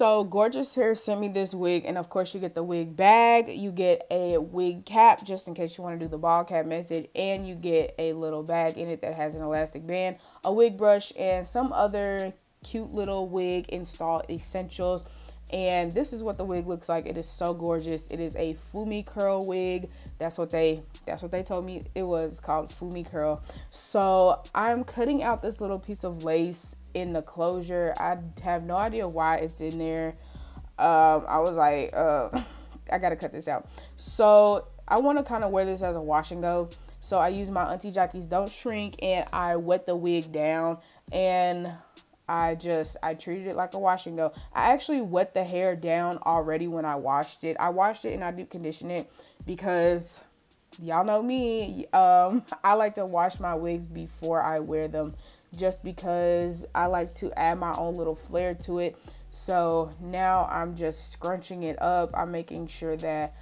So Gorgius Hair sent me this wig, and of course you get the wig bag, you get a wig cap just in case you want to do the ball cap method, and you get a little bag in it that has an elastic band, a wig brush, and some other cute little wig install essentials. And this is what the wig looks like. It is so gorgeous. It is a Fumi curl wig. That's what they that's what they told me it was called Fumi curl. So I'm cutting out this little piece of lace in the closure. I have no idea why it's in there. Um, I was like, uh, I gotta cut this out. So I want to kind of wear this as a wash and go. So I use my Auntie Jackie's Don't Shrink and I wet the wig down and I just I treated it like a wash and go. I actually wet the hair down already when I washed it. I washed it and I deep condition it because y'all know me. Um, I like to wash my wigs before I wear them just because I like to add my own little flair to it. So now I'm just scrunching it up. I'm making sure that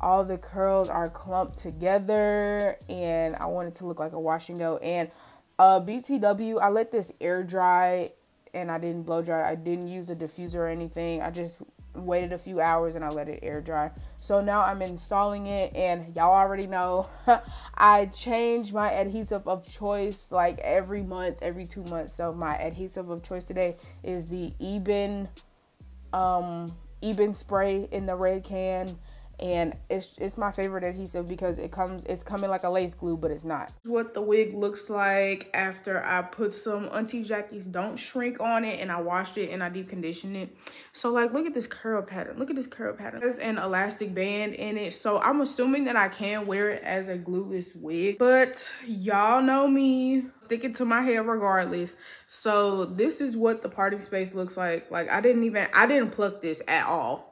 all the curls are clumped together and I want it to look like a wash and go. And uh, BTW, I let this air dry and I didn't blow dry. I didn't use a diffuser or anything. I just waited a few hours and I let it air dry. So now I'm installing it and y'all already know I change my adhesive of choice like every month, every two months. So my adhesive of choice today is the Ebin um Ebin spray in the red can and it's it's my favorite adhesive because it comes it's coming like a lace glue but it's not. What the wig looks like after i put some auntie jackie's don't shrink on it and i washed it and i deep conditioned it. So like look at this curl pattern. Look at this curl pattern. There's an elastic band in it. So i'm assuming that i can wear it as a glueless wig but y'all know me. Stick it to my hair regardless. So this is what the parting space looks like. Like i didn't even i didn't pluck this at all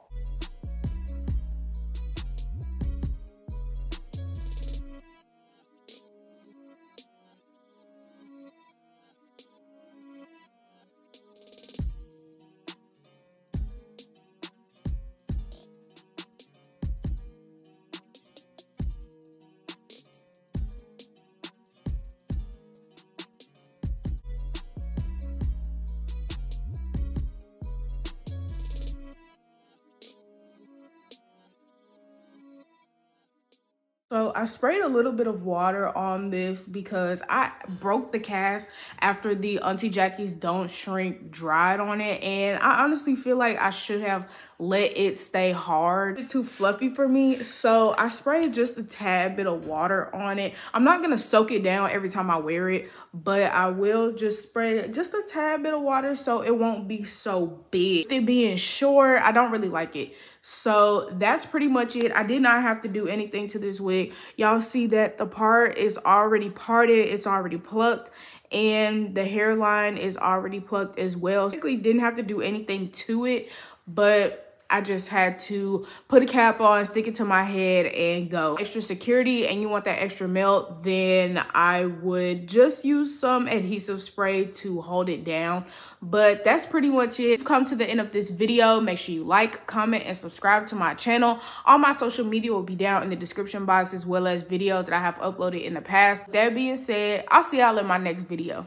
So I sprayed a little bit of water on this because I broke the cast after the Auntie Jackie's Don't Shrink dried on it. And I honestly feel like I should have let it stay hard. It's too fluffy for me. So I sprayed just a tad bit of water on it. I'm not going to soak it down every time I wear it, but I will just spray just a tad bit of water so it won't be so big. It being short, I don't really like it. So that's pretty much it. I did not have to do anything to this wig. Y'all see that the part is already parted. It's already plucked and the hairline is already plucked as well. Basically didn't have to do anything to it, but I just had to put a cap on, stick it to my head and go. Extra security and you want that extra melt, then I would just use some adhesive spray to hold it down. But that's pretty much it. Come to the end of this video. Make sure you like, comment, and subscribe to my channel. All my social media will be down in the description box as well as videos that I have uploaded in the past. That being said, I'll see y'all in my next video.